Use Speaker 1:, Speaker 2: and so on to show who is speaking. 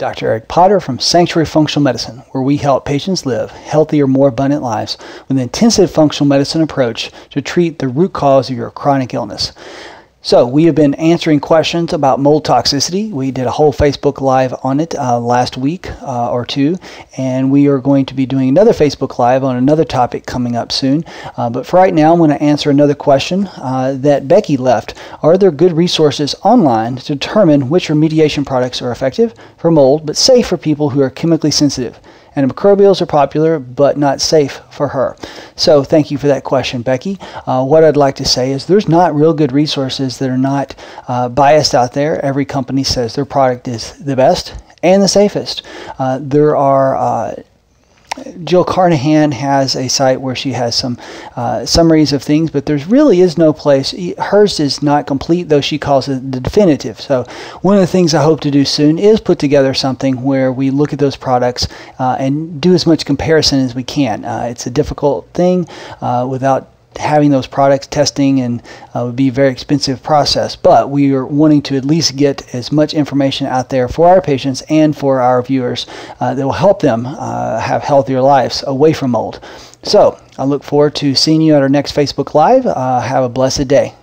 Speaker 1: Dr. Eric Potter from Sanctuary Functional Medicine, where we help patients live healthier, more abundant lives with an intensive functional medicine approach to treat the root cause of your chronic illness. So, we have been answering questions about mold toxicity. We did a whole Facebook Live on it uh, last week uh, or two, and we are going to be doing another Facebook Live on another topic coming up soon. Uh, but for right now, I'm going to answer another question uh, that Becky left. Are there good resources online to determine which remediation products are effective for mold but safe for people who are chemically sensitive? Antimicrobials are popular, but not safe for her. So, thank you for that question, Becky. Uh, what I'd like to say is there's not real good resources that are not uh, biased out there. Every company says their product is the best and the safest. Uh, there are uh, Jill Carnahan has a site where she has some uh, summaries of things, but there really is no place. Hers is not complete, though she calls it the definitive. So one of the things I hope to do soon is put together something where we look at those products uh, and do as much comparison as we can. Uh, it's a difficult thing uh, without having those products testing and uh, would be a very expensive process. But we are wanting to at least get as much information out there for our patients and for our viewers uh, that will help them uh, have healthier lives away from mold. So i look forward to seeing you at our next facebook live. Uh, have a blessed day